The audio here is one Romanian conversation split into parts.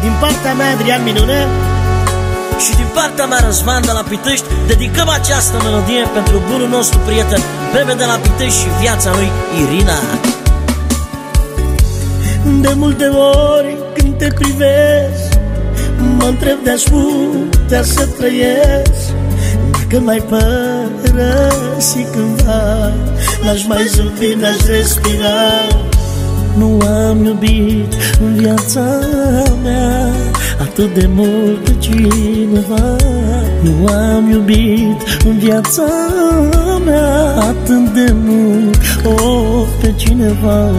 Din partea mea, Adrian Minune. Și din partea mea, Răzvan de la Pitești. Dedicăm această melodie pentru bunul nostru prieten Bebe de la Pitești și viața lui Irina. De multe ori când te privesc Mă întreb de-aș putea să trăiesc. Dacă mai părăsi cândva N-aș mai zâmbi, n-aș respira Nu am iubit în viața mea Atât de mult pe cineva. Nu am iubit în viața mea Atât de mult oh, pe cineva.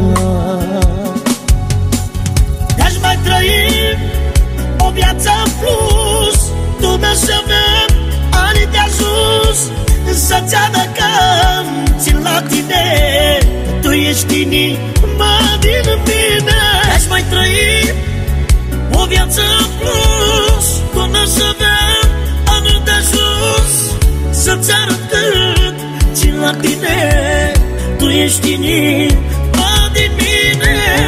Aș mai trăi o viață în plus Dumnezeu meu ani de ajuns Să-ți că țin la tine Tu ești inima viață în plus Dumnezeu meu ani de ajuns Să-ți arăt cât țin la tine Tu ești inima din mine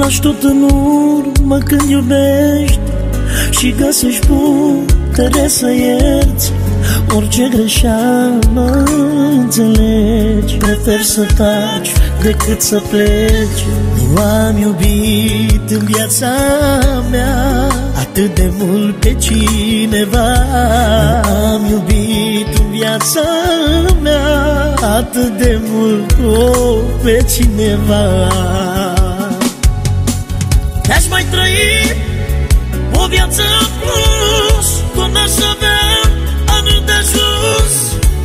Lași tot în urmă când iubești Și găsești putere să ierți. Orice greșeală înțelegi Prefer să taci decât să pleci. Nu am iubit în viața mea Atât de mult pe cineva. Nu am iubit în viața mea Atât de mult oh, pe cineva. Aș mai trăi o viață plus Cu n-aș avea anul de jos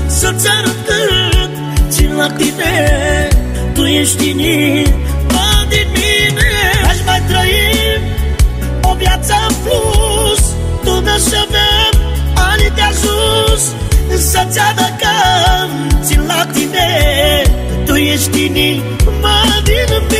Să-ți arăt cât țin la tine Tu ești inima din mine. Aș mai trăi o viață plus Tu n-aș avea ani de ajuns. Să-ți arăt că țin la tine Tu ești inima din mine